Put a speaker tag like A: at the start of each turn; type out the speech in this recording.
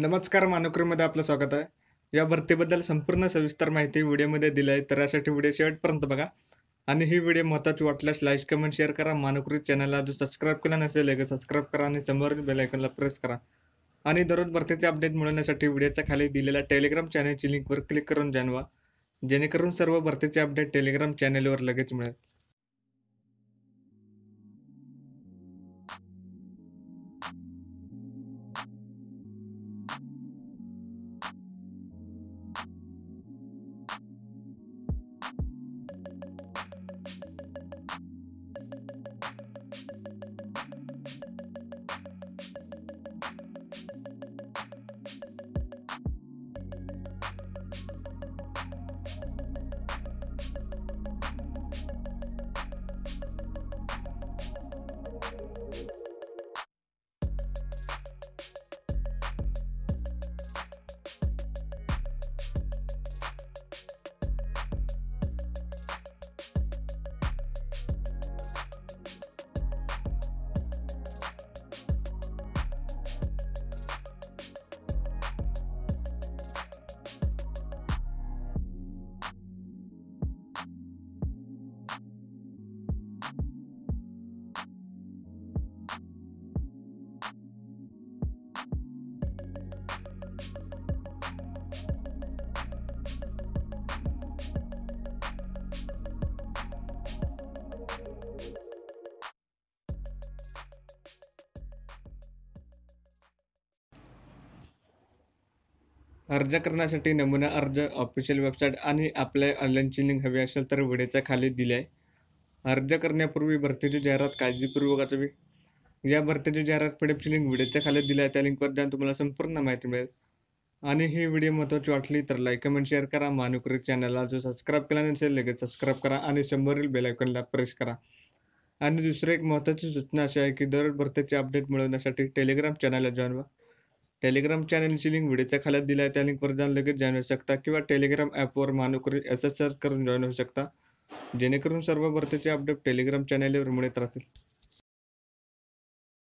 A: नमस्कार मानोकरीमध्ये आपलं स्वागत आहे. या भरतीबद्दल संपूर्ण सविस्तर माहिती व्हिडिओमध्ये दिली आहे तर यासाठी व्हिडिओ शेवटपर्यंत बघा. आणि ही व्हिडिओ महत्त्वाची वाटल्यास लाईक कमेंट शेअर करा. मानोकरी चॅनलला जो सबस्क्राईब केला नसेल एक सबस्क्राईब करा आणि समोर बेल प्रेस करा. आणि दररोज भरतीचे अपडेट मिळवण्यासाठी व्हिडिओच्या खाली दिलेल्या टेलिग्राम चॅनलची लिंकवर क्लिक करून जाणवा. जेणेकरून सर्व भरतीचे अपडेट टेलिग्राम चॅनलवर लगेच मिळेल. अर्ज करण्यासाठी नमुना अर्ज ऑफिशियल वेबसाईट आणि आपल्या ऑनलाईनची लिंक हवी असेल तर व्हिडिओच्या खाली दिली आहे. अर्ज करण्यापूर्वी भरतीची जाहिरात काळजीपूर्वक वाचावी. या भरतीची जाहिरात पीडीएफची लिंक व्हिडिओच्या खाली दिली आहे. त्या लिंकवर जाऊन तुम्हाला संपूर्ण माहिती मिळेल. आणि ही व्हिडिओ महत्त्वाची वाटली तर लाईक कमेंट शेअर करा. मानुकरी चॅनलला जो सबस्क्राईब केला नसेल लगेच सबस्क्राईब करा आणि शंभरील बेलायकनला प्रेस करा. आणि दुसरी एक महत्त्वाची सूचना अशी आहे की दररोज भरतीचे अपडेट मिळवण्यासाठी टेलिग्राम चॅनलला जॉईन व्हा. टेलिग्राम चॅनलची लिंक व्हिडिओच्या खाल्यात दिली आहे. त्या लिंकवर जाऊन लगेच जॉईन होऊ शकता किंवा टेलिग्राम ॲपवर मानुकरी एस सर्च करून जॉईन होऊ शकता. जेणेकरून सर्व भरतीचे अपडेट टेलिग्राम चॅनलवर मिळत राहतील.